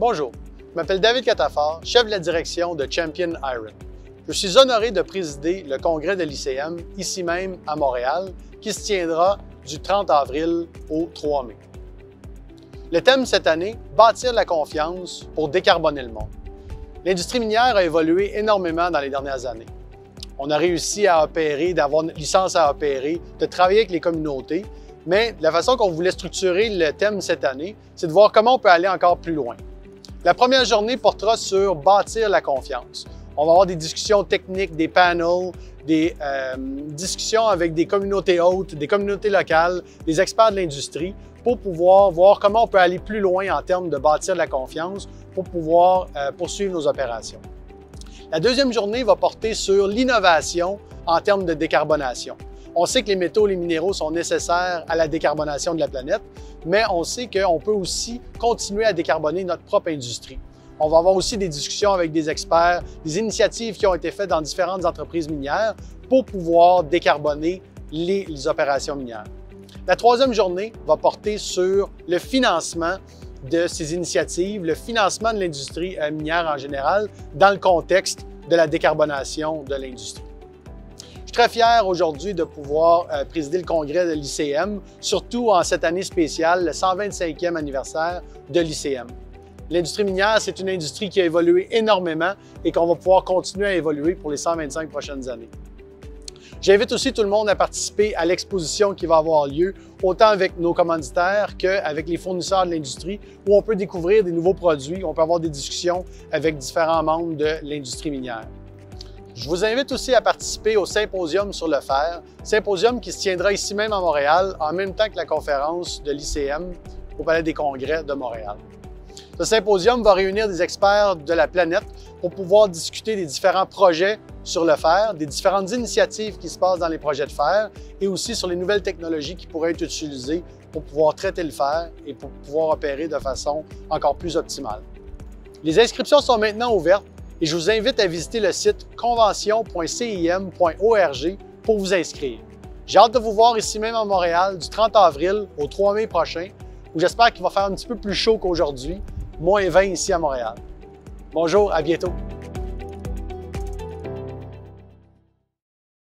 Bonjour, je m'appelle David Catafort, chef de la direction de Champion Iron. Je suis honoré de présider le congrès de l'ICM ici même à Montréal qui se tiendra du 30 avril au 3 mai. Le thème cette année, Bâtir la confiance pour décarboner le monde. L'industrie minière a évolué énormément dans les dernières années. On a réussi à opérer, d'avoir une licence à opérer, de travailler avec les communautés, mais la façon qu'on voulait structurer le thème cette année, c'est de voir comment on peut aller encore plus loin. La première journée portera sur bâtir la confiance. On va avoir des discussions techniques, des panels, des euh, discussions avec des communautés hautes, des communautés locales, des experts de l'industrie pour pouvoir voir comment on peut aller plus loin en termes de bâtir la confiance pour pouvoir euh, poursuivre nos opérations. La deuxième journée va porter sur l'innovation en termes de décarbonation. On sait que les métaux les minéraux sont nécessaires à la décarbonation de la planète, mais on sait qu'on peut aussi continuer à décarboner notre propre industrie. On va avoir aussi des discussions avec des experts, des initiatives qui ont été faites dans différentes entreprises minières pour pouvoir décarboner les, les opérations minières. La troisième journée va porter sur le financement de ces initiatives, le financement de l'industrie euh, minière en général dans le contexte de la décarbonation de l'industrie. Je suis très fier aujourd'hui de pouvoir euh, présider le congrès de l'ICM, surtout en cette année spéciale, le 125e anniversaire de l'ICM. L'industrie minière, c'est une industrie qui a évolué énormément et qu'on va pouvoir continuer à évoluer pour les 125 prochaines années. J'invite aussi tout le monde à participer à l'exposition qui va avoir lieu, autant avec nos commanditaires qu'avec les fournisseurs de l'industrie, où on peut découvrir des nouveaux produits, on peut avoir des discussions avec différents membres de l'industrie minière. Je vous invite aussi à participer au symposium sur le fer, symposium qui se tiendra ici même à Montréal en même temps que la conférence de l'ICM au Palais des Congrès de Montréal. Ce symposium va réunir des experts de la planète pour pouvoir discuter des différents projets sur le fer, des différentes initiatives qui se passent dans les projets de fer et aussi sur les nouvelles technologies qui pourraient être utilisées pour pouvoir traiter le fer et pour pouvoir opérer de façon encore plus optimale. Les inscriptions sont maintenant ouvertes et je vous invite à visiter le site convention.cim.org pour vous inscrire. J'ai hâte de vous voir ici même à Montréal du 30 avril au 3 mai prochain, où j'espère qu'il va faire un petit peu plus chaud qu'aujourd'hui, moins 20 ici à Montréal. Bonjour, à bientôt.